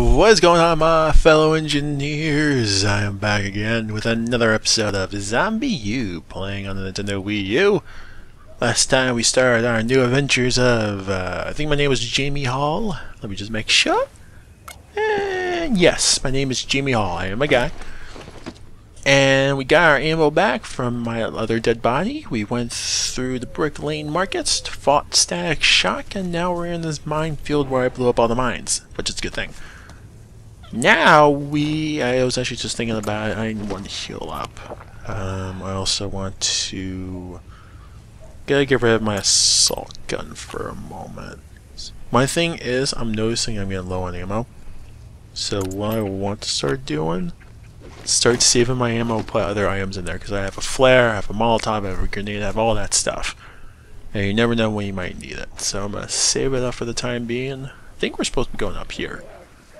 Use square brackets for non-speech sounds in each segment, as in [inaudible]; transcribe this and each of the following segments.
What is going on, my fellow engineers? I am back again with another episode of ZombiU playing on the Nintendo Wii U. Last time we started our new adventures of, uh, I think my name was Jamie Hall. Let me just make sure. And yes, my name is Jamie Hall. I am a guy. And we got our ammo back from my other dead body. We went through the Brick Lane markets, fought Static Shock, and now we're in this minefield where I blew up all the mines, which is a good thing. Now we, I was actually just thinking about it, I want to heal up. Um, I also want to, gotta get rid of my assault gun for a moment. My thing is, I'm noticing I'm getting low on ammo. So what I want to start doing start saving my ammo, put other items in there, because I have a flare, I have a Molotov, I have a grenade, I have all that stuff. And you never know when you might need it. So I'm to save it up for the time being. I think we're supposed to be going up here.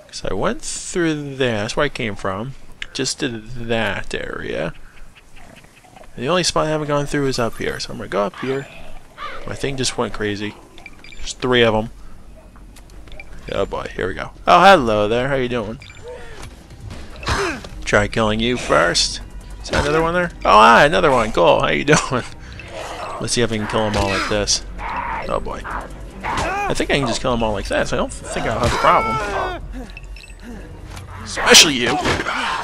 Because I went through there, that's where I came from. Just did that area. And the only spot I haven't gone through is up here. So I'm to go up here. My thing just went crazy. There's three of them. Oh boy, here we go. Oh, hello there, how you doing? Try killing you first. Is that another one there? Oh, ah, another one. Cool. How you [laughs] doing? Let's see if I can kill them all like this. Oh boy. I think I can just kill them all like this. I don't think I'll have a problem. Especially you.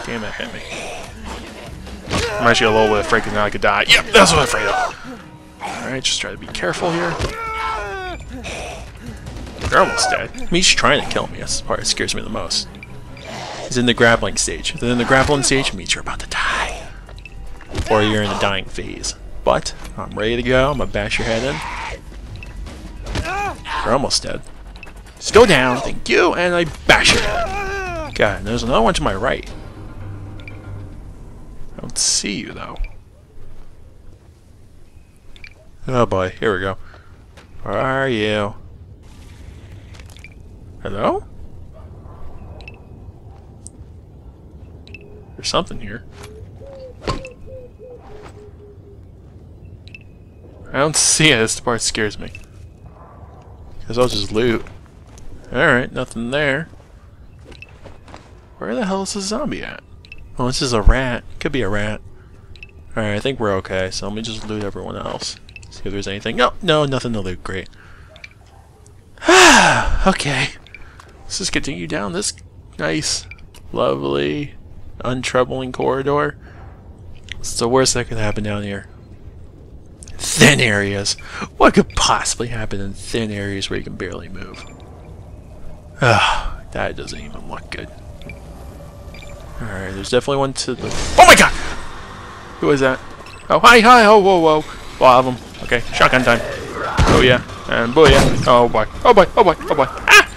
Damn it, hit me. I'm actually a little bit afraid now I could die. Yep, that's what I'm afraid of. Alright, just try to be careful here. They're almost dead. I mean, he's trying to kill me. That's the part that scares me the most. He's in the grappling stage. Then in the grappling stage means you're about to die. Or you're in the dying phase. But, I'm ready to go. I'm gonna bash your head in. You're almost dead. Just go down, thank you, and I bash your head. God, there's another one to my right. I don't see you, though. Oh boy, here we go. Where are you? Hello? There's something here. I don't see it. This part scares me. Because I'll just loot. Alright, nothing there. Where the hell is the zombie at? Oh, this is a rat. Could be a rat. Alright, I think we're okay, so let me just loot everyone else. See if there's anything. No, no, nothing to loot. Great. [sighs] okay. Let's just continue down this nice, lovely, untroubling corridor. It's the worst that could happen down here. Thin areas. What could possibly happen in thin areas where you can barely move? Ah, [sighs] that doesn't even look good. Alright, there's definitely one to the... Oh my god! Who is that? Oh, hi, hi, oh, whoa, whoa. A lot of them. Okay, shotgun time. Oh yeah, and booyah. Oh boy, oh boy, oh boy, oh boy. Ah!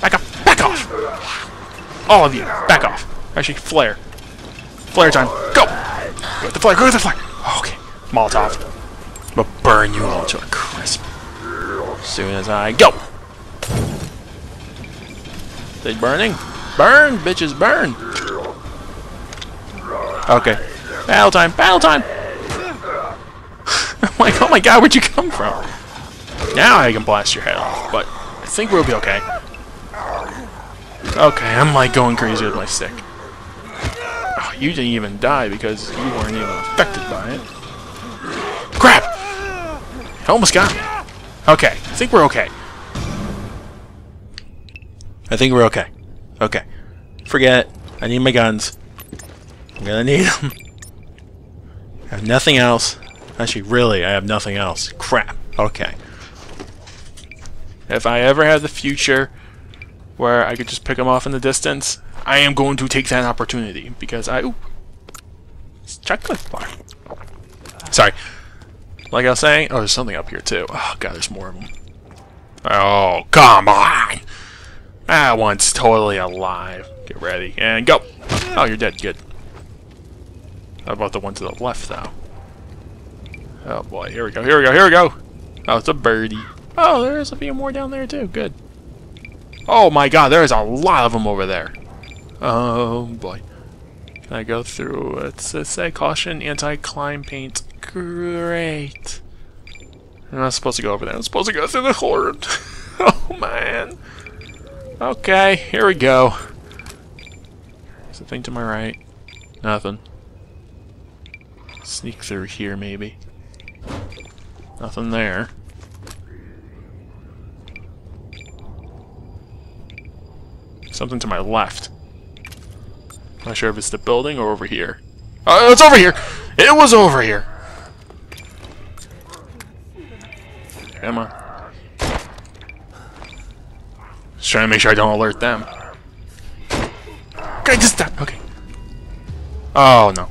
Back off, back off! All of you, back off. Actually, flare. Flare time. Go! Go with the flare, go with the flare! Okay, Molotov. I'm gonna burn you all to a crisp. Soon as I go! They burning? Burn, bitches, burn! Okay. Battle time, battle time! I'm [laughs] like, oh my god, where'd you come from? Now I can blast your head off, but I think we'll be okay. Okay, I'm like going crazy with my stick. Oh, you didn't even die because you weren't even affected by it. Crap! I almost got me. Okay, I think we're okay. I think we're okay. Okay. Forget it. I need my guns. I'm gonna need them. I have nothing else. Actually, really, I have nothing else. Crap. Okay. If I ever have the future where I could just pick them off in the distance, I am going to take that opportunity because I... Ooh, it's chocolate bar. Sorry. Like I was saying, oh, there's something up here too. Oh god, there's more of them. Oh, come on! That one's totally alive. Get ready and go. Oh, you're dead. Good. How about the one to the left, though? Oh boy, here we go, here we go, here we go! Oh, it's a birdie. Oh, there's a few more down there too, good. Oh my god, there's a lot of them over there. Oh boy. Can I go through? It's a say caution anti-climb paint. Great. I'm not supposed to go over there. I'm supposed to go through the horde. [laughs] oh man. Okay, here we go. There's a thing to my right. Nothing. Sneak through here, maybe. Nothing there. Something to my left. Not sure if it's the building or over here. Oh, it's over here! It was over here! Come on. Just trying to make sure I don't alert them. Okay, just stop? Okay. Oh, no.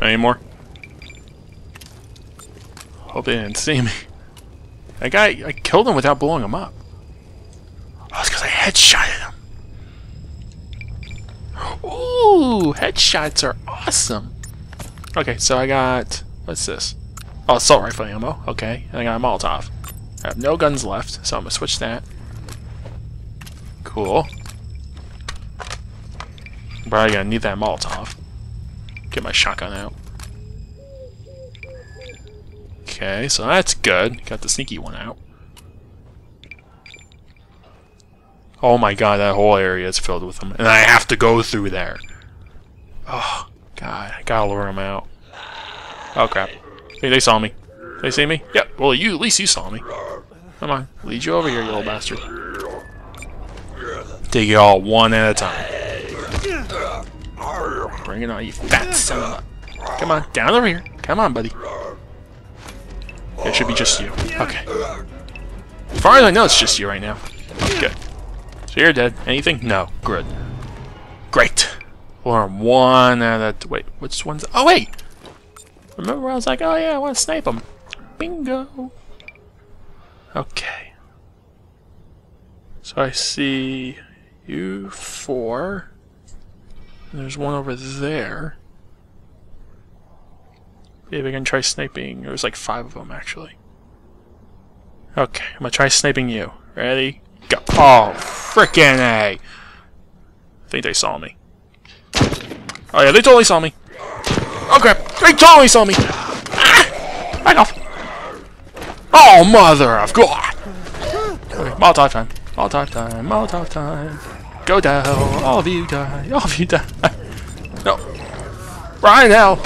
Any more? Hope they didn't see me. That guy, I killed him without blowing him up. Oh, it's because I headshotted him. Ooh, headshots are awesome. Okay, so I got, what's this? Oh, assault rifle ammo. Okay, and I got a Molotov. I have no guns left, so I'm gonna switch that. Cool. Probably gonna need that Molotov. Get my shotgun out. Okay, so that's good. Got the sneaky one out. Oh my god, that whole area is filled with them. And I have to go through there. Oh, god. I gotta lure them out. Oh, crap. Hey, they saw me. They see me? Yep. Well, you at least you saw me. Come on. Lead you over here, you little bastard. Take it all one at a time. Bring it on, you fat son. Come on, down over here. Come on, buddy. It should be just you. Okay. As far as I know, it's just you right now. Good. So you're dead. Anything? No. Good. Great. Or one out of that. Wait, which one's? Oh wait. Remember, I was like, oh yeah, I want to snipe him. Bingo. Okay. So I see you four. There's one over there. Maybe I can try sniping. There's like five of them actually. Okay, I'm gonna try sniping you. Ready? Go. Oh, frickin' A! I think they saw me. Oh yeah, they totally saw me. Oh crap! They totally saw me! Ah! Back off! Oh, mother of God! Okay, Molotov time. Molotov time. Molotov time. Go down. All of you die. All of you die. [laughs] No. Brian, now!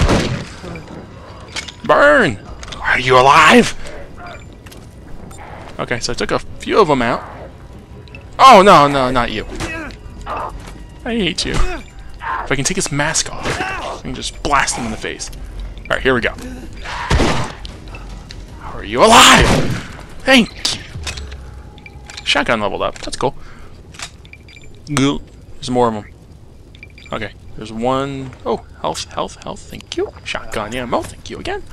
Burn! Are you alive? Okay, so I took a few of them out. Oh, no, no, not you. I hate you. If I can take his mask off, I can just blast him in the face. Alright, here we go. Are you alive? Thank you. Shotgun leveled up. That's cool. There's more of them. Okay, there's one. Oh, health, health, health. Thank you. Shotgun ammo. Thank you again.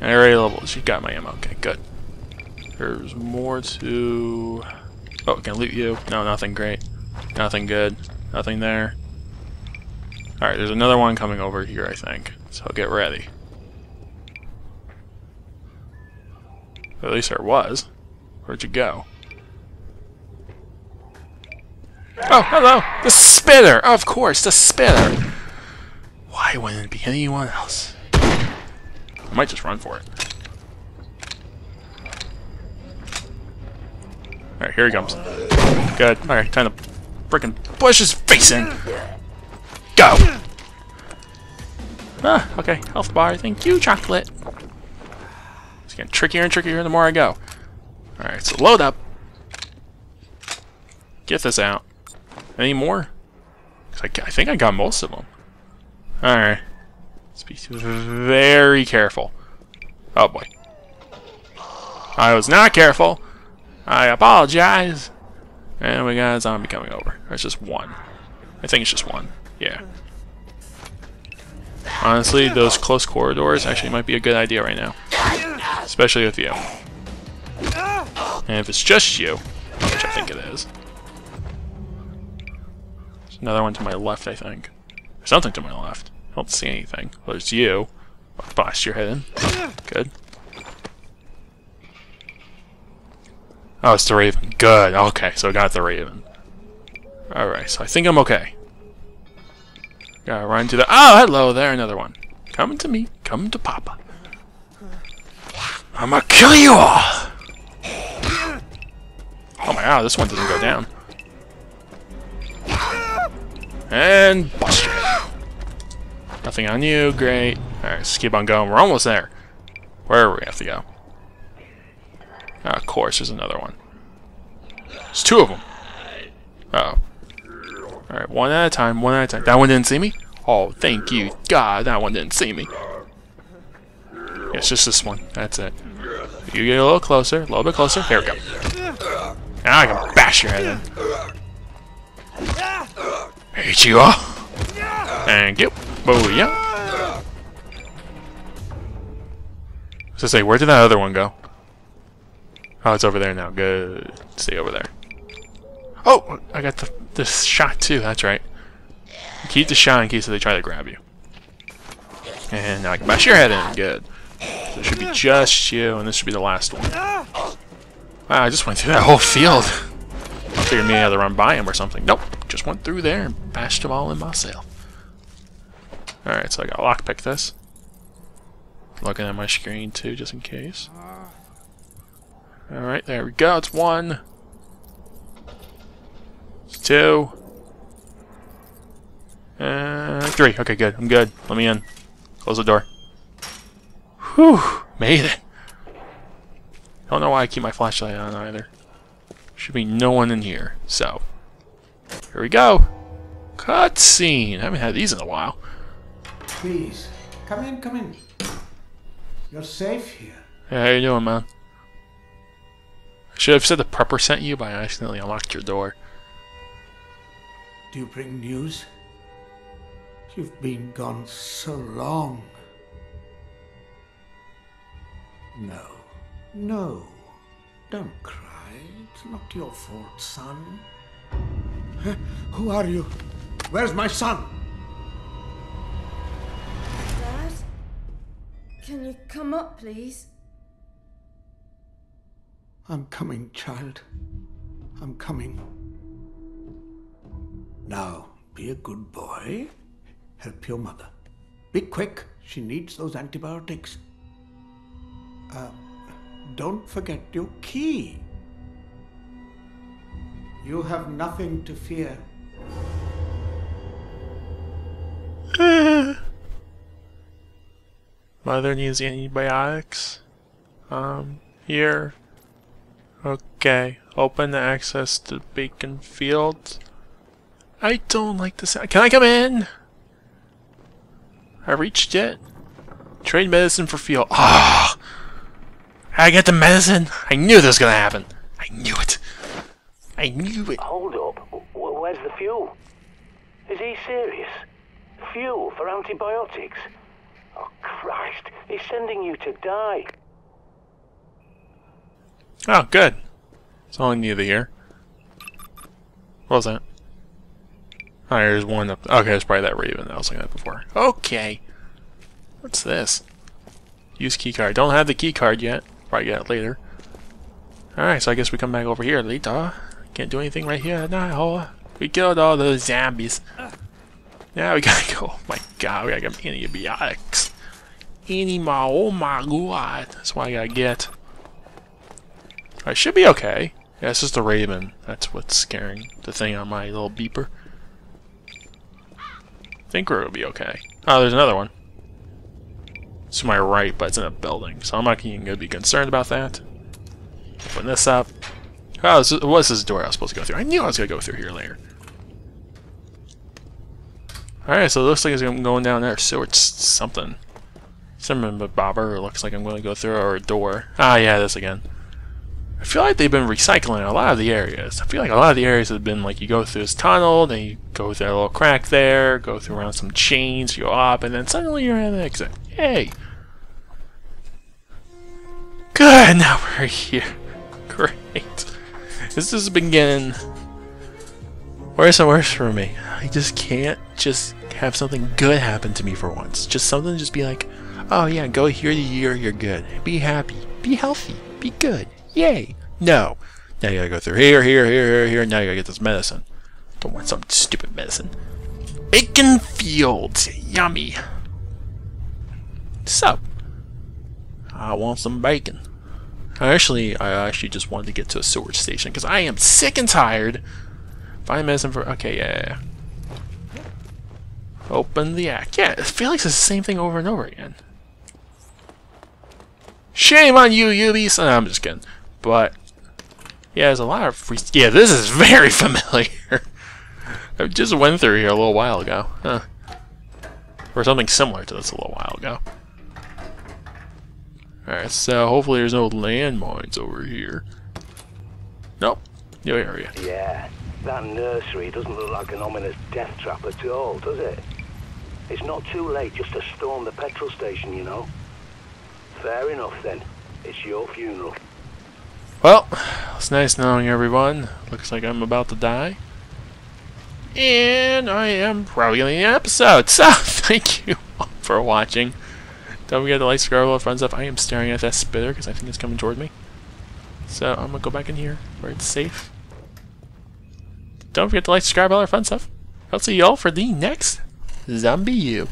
And I already leveled. She got my ammo. Okay, good. There's more to... Oh, can I loot you? No, nothing great. Nothing good. Nothing there. Alright, there's another one coming over here, I think. So get ready. At least there was. Where'd you go? Oh, hello! The spitter! Of course, the spitter! Why wouldn't it be anyone else? I might just run for it. Alright, here he comes. Good. Alright, time to freaking push his face in! Go! Ah, okay. Health bar. Thank you, chocolate. It's getting trickier and trickier the more I go. Alright, so load up. Get this out. Any more? I, I think I got most of them. Alright. Let's be very careful. Oh boy. I was not careful. I apologize. And we got a zombie coming over. It's just one. I think it's just one. Yeah. Honestly, those close corridors actually might be a good idea right now. Especially with you. And if it's just you, which I think it is. Another one to my left, I think. There's something to my left. I don't see anything. Well, there's you. Blast your head in. Good. Oh, it's the Raven. Good. Okay, so I got the Raven. Alright, so I think I'm okay. Gotta run to the- Oh, hello there, another one. Coming to me. Come to Papa. I'm gonna kill you all! Oh my god, this one doesn't go down. And bust Nothing on you, great. Alright, let's keep on going. We're almost there. Where are we have to go? Oh, of course, there's another one. There's two of them. Uh oh. Alright, one at a time, one at a time. That one didn't see me? Oh, thank you. God, that one didn't see me. Yeah, it's just this one. That's it. You get a little closer, a little bit closer. Here we go. Now I can bash your head in. Hate you all. Thank you. Booyah. So say, where did that other one go? Oh, it's over there now. Good. Stay over there. Oh, I got the, the shot too. That's right. Keep the shot in case they try to grab you. And now I can bash your head in. Good. So it should be just you, and this should be the last one. Wow, I just went through that whole field. I figured maybe I had to run by him or something. Nope. Just went through there and bashed them all in myself. Alright, so I got lockpick this. Looking at my screen too, just in case. Alright, there we go. It's one. It's two. And three. Okay, good. I'm good. Let me in. Close the door. Whew. Made it. I Don't know why I keep my flashlight on either. Should be no one in here. So, here we go. Cutscene. I haven't had these in a while. Please, come in, come in. You're safe here. Hey, how you doing, man? I should have said the prepper sent you, but I accidentally unlocked your door. Do you bring news? You've been gone so long. No, no. Don't cry. It's not your fault, son. Huh? Who are you? Where's my son? Dad? Can you come up, please? I'm coming, child. I'm coming. Now, be a good boy. Help your mother. Be quick. She needs those antibiotics. Uh, don't forget your key. You have nothing to fear. [sighs] Mother needs antibiotics. Um, here. Okay. Open the access to Beacon Field. I don't like this. Can I come in? I reached it. Trade medicine for fuel. Ah! Oh, I get the medicine. I knew this was gonna happen. I knew. I knew it. Hold up. Where's the fuel? Is he serious? Fuel for antibiotics? Oh, Christ. He's sending you to die. Oh, good. It's all I needed to hear. What was that? Oh, there's one up. Okay, it's probably that Raven that I was looking at before. Okay. What's this? Use keycard. Don't have the keycard yet. Probably get it later. Alright, so I guess we come back over here later. Can't do anything right here now. We killed all those zombies. Now we gotta go. [laughs] Oh my god, we gotta get antibiotics. Any Anima, oh my god. That's what I gotta get. I should be okay. Yeah, it's just a raven. That's what's scaring the thing on my little beeper. think we're gonna be okay. Oh, there's another one. It's to my right, but it's in a building, so I'm not even gonna be concerned about that. Open this up. Oh, this was this door I was supposed to go through. I knew I was gonna go through here later. Alright, so it looks like I'm going down there, so it's something. But bobber, looks like I'm going to go through, or a door. Ah, yeah, this again. I feel like they've been recycling a lot of the areas. I feel like a lot of the areas have been like you go through this tunnel, then you go through a little crack there, go through around some chains, you go up, and then suddenly you're at the exit. Yay! Good, [laughs] now we're here. Great. This is beginning worse and worse for me. I just can't just have something good happen to me for once. Just something just be like, oh yeah, go here the year, you're good. Be happy. Be healthy. Be good. Yay. No. Now you gotta go through here, here, here, here, here. Now you gotta get this medicine. Don't want some stupid medicine. Bacon Fields. Yummy! So, I actually, I actually just wanted to get to a storage station because I am sick and tired. Five minutes for. Okay, yeah, yeah. Open the act. Yeah, it feels like it's the same thing over and over again. Shame on you, Ubies. No, I'm just kidding. But yeah, there's a lot of free. Yeah, this is [laughs] very familiar. [laughs] I just went through here a little while ago. Huh. Or something similar to this a little while ago. Alright, so hopefully there's no landmines over here. Nope. New area. Yeah, that nursery doesn't look like an ominous death trap at all, does it? It's not too late just to storm the petrol station, you know. Fair enough then. It's your funeral. Well, it's nice knowing everyone. Looks like I'm about to die. And I am probably going to end the episode. [laughs] So, thank you all for watching. Don't forget to like, subscribe, all friends up. I am staring at that spitter because I think it's coming toward me. So, I'm to go back in here where it's safe. Don't forget to like, subscribe, all our fun stuff. I'll see you all for the next ZombiU.